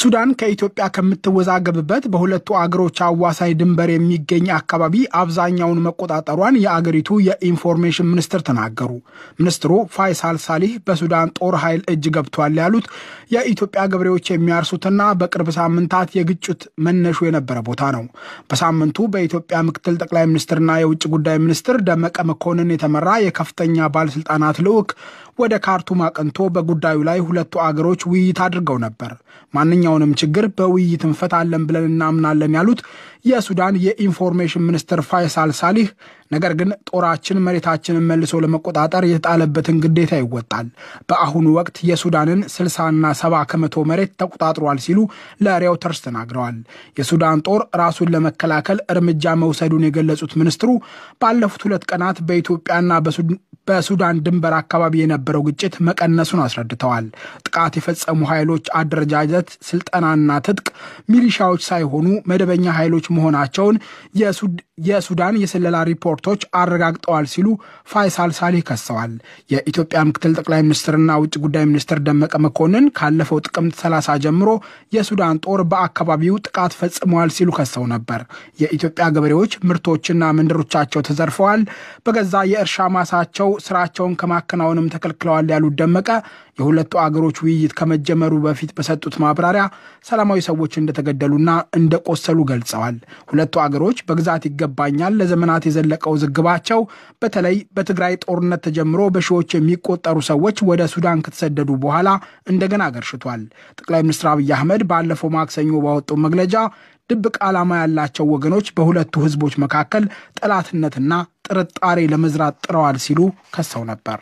ሱዳን ከኢትዮጵያ ከምትወዛገብበት በሁለቱ አገሮች አዋሳኝ ድንበር የሚገኝ አካባቢ አብዛኛውን መቆጣጠሯን የአገሪቱ የኢንፎርሜሽን ሚኒስትር ተናገሩ። ሚኒስትሩ ፋይሳል ሳሊህ በሱዳን ጦር ኃይል እጅ ገብቷል ያሉት የኢትዮጵያ ገበሬዎች የሚያርሱትና በቅርብ ሳምንታት የግጭት መነሹ የነበረ ቦታ ነው። በሳምንቱ በኢትዮጵያ ምክትል ጠቅላይ ሚኒስትርና የውጭ ጉዳይ ሚኒስትር ደመቀ መኮንን የተመራ የከፍተኛ ባለስልጣናት ልዑክ ወደ ካርቱም አቅንቶ በጉዳዩ ላይ ሁለቱ አገሮች ውይይት አድርገው ነበር። ማንኛውንም ችግር በውይይት እንፈታለን ብለን እናምናለን ያሉት የሱዳን የኢንፎርሜሽን ሚኒስትር ፋይሳል ሳሊህ ነገር ግን ጦራችን መሬታችንን መልሶ ለመቆጣጠር የተጣለበትን ግዴታ ይወጣል። በአሁኑ ወቅት የሱዳንን ስልሳና ሰባ ከመቶ መሬት ተቆጣጥሯል ሲሉ ለሬውተርስ ተናግረዋል። የሱዳን ጦር ራሱን ለመከላከል እርምጃ መውሰዱን የገለጹት ሚኒስትሩ ባለፉት ሁለት ቀናት በኢትዮጵያና በሱዳን ድንበር አካባቢ የነበረው ግጭት መቀነሱን አስረድተዋል። ጥቃት የፈጸሙ ኃይሎች አደረጃጀት፣ ስልጠናና ትጥቅ ሚሊሻዎች ሳይሆኑ መደበኛ ኃይሎች መሆናቸውን የሱዳን የስለላ ሪፖርቶች አረጋግጠዋል ሲሉ ፋይሳል ሳሊህ ከሰዋል። የኢትዮጵያ ምክትል ጠቅላይ ሚኒስትርና ውጭ ጉዳይ ሚኒስትር ደመቀ መኮንን ካለፈው ጥቅምት 30 ጀምሮ የሱዳን ጦር በአካባቢው ጥቃት ፈጽመዋል ሲሉ ከሰው ነበር። የኢትዮጵያ ገበሬዎች ምርቶችና መንደሮቻቸው ተዘርፈዋል፣ በገዛ የእርሻ ማሳቸው ስራቸውን ከማከናወንም ተከልክለዋል ያሉት ደመቀ የሁለቱ አገሮች ውይይት ከመጀመሩ በፊት በሰጡት ማብራሪያ ሰላማዊ ሰዎች እንደተገደሉና እንደቆሰሉ ገልጸዋል። ሁለቱ አገሮች በግዛት ይገባኛል ለዘመናት የዘለቀው ውዝግባቸው በተለይ በትግራይ ጦርነት ተጀምሮ በሺዎች የሚቆጠሩ ሰዎች ወደ ሱዳን ከተሰደዱ በኋላ እንደገና ገርሽቷል። ጠቅላይ ሚኒስትር አብይ አህመድ ባለፈው ማክሰኞ ባወጡ መግለጫ ድብቅ ዓላማ ያላቸው ወገኖች በሁለቱ ህዝቦች መካከል ጠላትነትና ጥርጣሬ ለመዝራት ጥረዋል ሲሉ ከሰው ነበር።